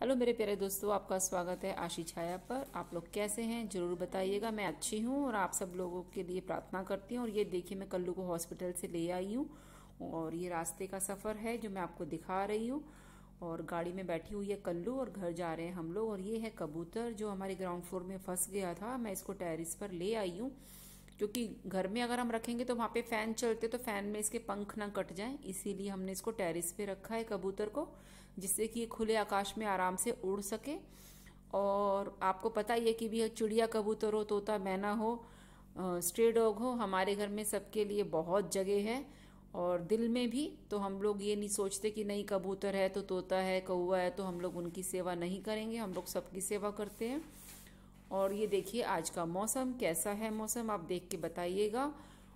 Hello मेरे प्यारे दोस्तों, आपका स्वागत है आशी छाया पर। आप लोग कैसे हैं? ज़रूर बताइएगा। मैं अच्छी हूँ और आप सब लोगों के लिए प्रार्थना करती हूँ। और ये देखिए, मैं कल्लू को हॉस्पिटल से ले आई हूँ और ये रास्ते का सफ़र है जो मैं आपको दिखा रही हूँ। और गाड़ी में बैठी हुई है कल्लू और घर जा रहे हैं हम लोग। और ये है कबूतर जो हमारे ग्राउंड फ्लोर में फंस गया था। मैं इसको टेरिस पर ले आई हूँ। क्योंकि घर में अगर हम रखेंगे तो वहाँ पे फ़ैन चलते तो फ़ैन में इसके पंख ना कट जाएँ, इसीलिए हमने इसको टेरिस पे रखा है कबूतर को, जिससे कि ये खुले आकाश में आराम से उड़ सके। और आपको पता ही है कि भी चिड़िया कबूतर हो, तोता, मैना हो स्ट्रे डॉग हो, हमारे घर में सबके लिए बहुत जगह है। और दिल में भी तो हम लोग ये नहीं सोचते कि नहीं, कबूतर है तो तोता है कौआ है तो हम लोग उनकी सेवा नहीं करेंगे, हम लोग सबकी सेवा करते हैं। और ये देखिए आज का मौसम, कैसा है मौसम आप देख के बताइएगा।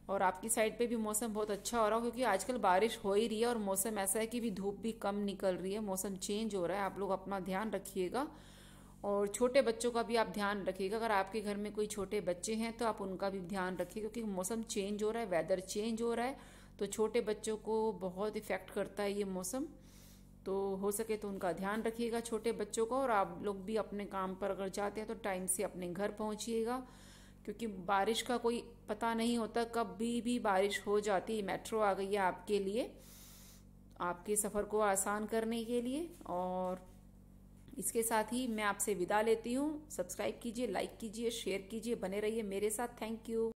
और आपकी साइड पे भी मौसम बहुत अच्छा हो रहा हो, क्योंकि आजकल बारिश हो ही रही है और मौसम ऐसा है कि भी धूप भी कम निकल रही है, मौसम चेंज हो रहा है, आप लोग अपना ध्यान रखिएगा। और छोटे बच्चों का भी आप ध्यान रखिएगा, अगर आपके घर में कोई छोटे बच्चे हैं तो आप उनका भी ध्यान रखिए, क्योंकि मौसम चेंज हो रहा है वेदर चेंज हो रहा है तो छोटे बच्चों को बहुत इफ़ेक्ट करता है ये मौसम। तो हो सके तो उनका ध्यान रखिएगा छोटे बच्चों का और आप लोग भी अपने काम पर अगर जाते हैं तो टाइम से अपने घर पहुंचिएगा, क्योंकि बारिश का कोई पता नहीं होता कब भी भी बारिश हो जाती है मेट्रो आ गई है आपके लिए, आपके सफ़र को आसान करने के लिए, और इसके साथ ही मैं आपसे विदा लेती हूँ। सब्सक्राइब कीजिए, लाइक कीजिए, शेयर कीजिए, बने रहिए मेरे साथ। Thank you.